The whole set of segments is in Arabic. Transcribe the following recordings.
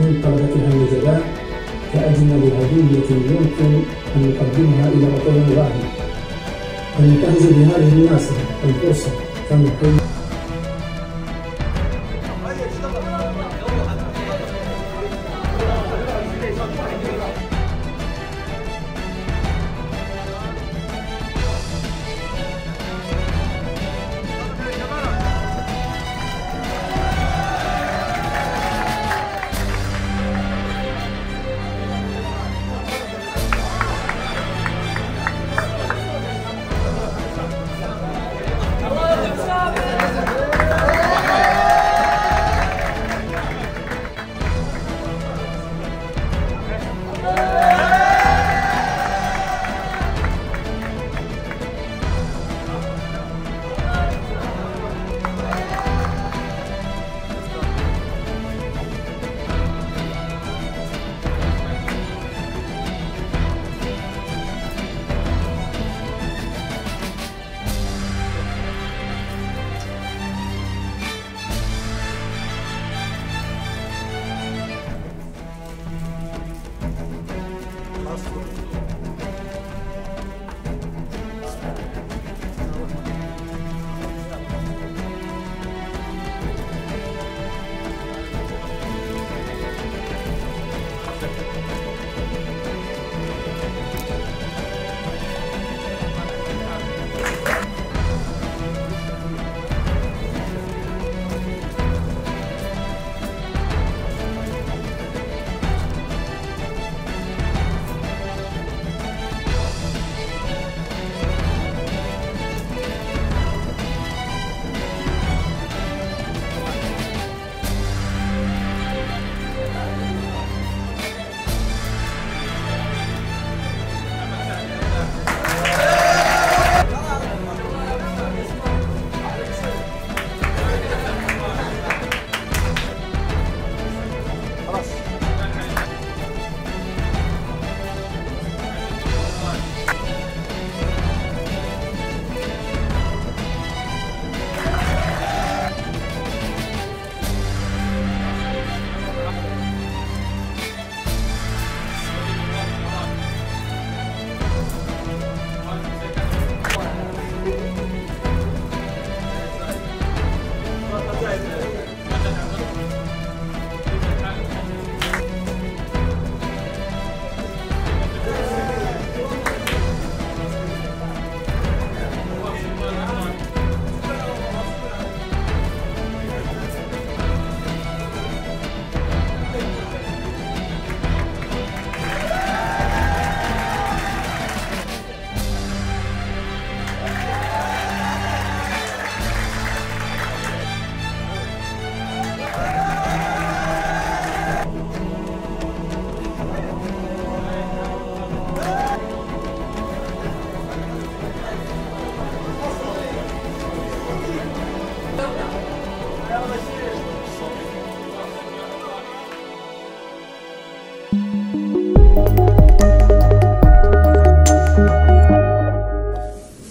1444 من طلبتها النجباء كأجمل هدية يمكن أن نقدمها إلى وطننا الغالي فننتهز بهذه المناسبة الفرصة فنحيي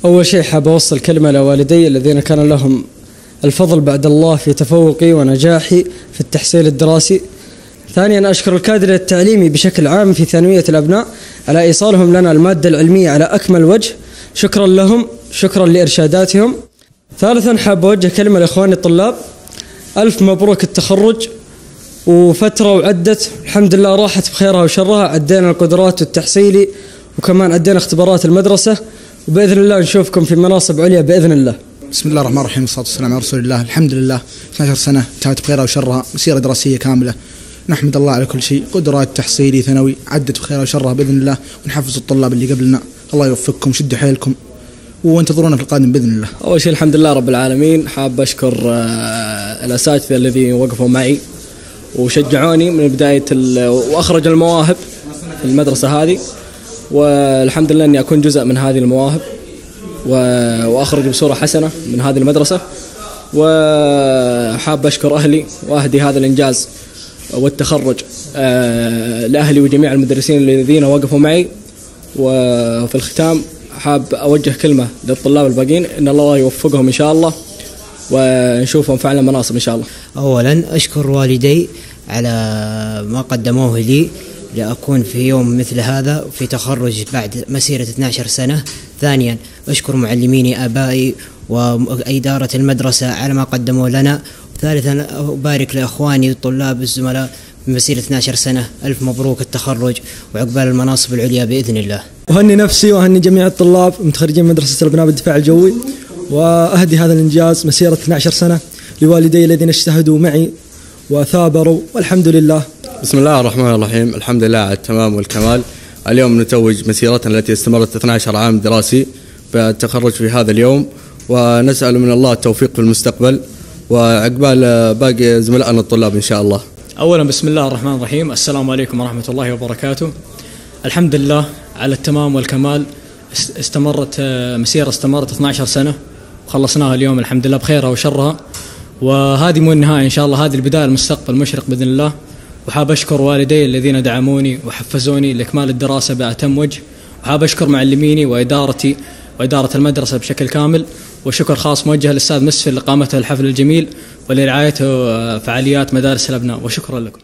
أول شيء حاب أوصل كلمة لوالدي الذين كان لهم الفضل بعد الله في تفوقي ونجاحي في التحصيل الدراسي. ثانيا أشكر الكادر التعليمي بشكل عام في ثانوية الأبناء على إيصالهم لنا المادة العلمية على أكمل وجه. شكرا لهم شكرا لإرشاداتهم. ثالثا حاب أوجه كلمة لإخواني الطلاب. ألف مبروك التخرج. وفترة وعدت. الحمد لله راحت بخيرها وشرها. عدينا القدرات والتحصيلي وكمان عدينا اختبارات المدرسة. وبإذن الله نشوفكم في مناصب عليا بإذن الله. بسم الله الرحمن الرحيم. والصلاة والسلام على رسول الله. الحمد لله. 12 سنة انتهت بخيرها وشرها. مسيرة دراسية كاملة. نحمد الله على كل شيء. قدرات تحصيلي ثانوي عدت بخيرها وشرها بإذن الله. ونحفز الطلاب اللي قبلنا. الله يوفقكم شدوا حيلكم. وانتظرونا في القادم بإذن الله. أول شيء الحمد لله رب العالمين. حاب أشكر آه، الأساتذة الذين وقفوا معي. وشجعوني من بداية ال- وأخرجوا المواهب في المدرسة هذه. والحمد لله أني أكون جزء من هذه المواهب و- وأخرج بصورة حسنة من هذه المدرسة. وحاب أشكر أهلي وأهدي هذا الإنجاز والتخرج آه، لأهلي وجميع المدرسين الذين وقفوا معي. وفي الختام حاب أوجه كلمة للطلاب الباقيين. إن الله يوفقهم إن شاء الله. ونشوفهم فعلا مناصب إن شاء الله. أولا أشكر والدي على ما قدموه لي لأكون في يوم مثل هذا في تخرج بعد مسيرة 12 سنة. ثانيا أشكر معلميني آبائي وإدارة المدرسة على ما قدموا لنا. ثالثا أبارك لأخواني الطلاب الزملاء بمسيرة 12 سنة. ألف مبروك التخرج وعقبال المناصب العليا بإذن الله. أهني نفسي وأهني جميع الطلاب متخرجين مدرسة الأبناء بالدفاع الجوي. وأهدي هذا الإنجاز مسيرة 12 سنة لوالدي الذين اجتهدوا معي وثابروا والحمد لله. بسم الله الرحمن الرحيم الحمد لله على التمام والكمال. اليوم نتوج مسيرتنا التي استمرت 12 عام دراسي بالتخرج في هذا اليوم ونسأل من الله التوفيق في المستقبل وعقبال باقي زملائنا الطلاب إن شاء الله. اولا بسم الله الرحمن الرحيم السلام عليكم ورحمة الله وبركاته. الحمد لله على التمام والكمال است- استمرت مسيرة استمرت 12 سنة. وخلصناها اليوم الحمد لله بخيرها وشرها. وهذه مو النهاية إن شاء الله هذه البداية المستقبل مشرق بإذن الله. وحاب أشكر والدي الذين دعموني وحفزوني لإكمال الدراسة بأتم وجه. وحاب أشكر معلميني وإدارتي وإدارة المدرسة بشكل كامل. وشكر خاص موجه للأستاذ مسفل لاقامته الحفل الجميل ولرعايته آه، فعاليات مدارس الأبناء. وشكرا لكم.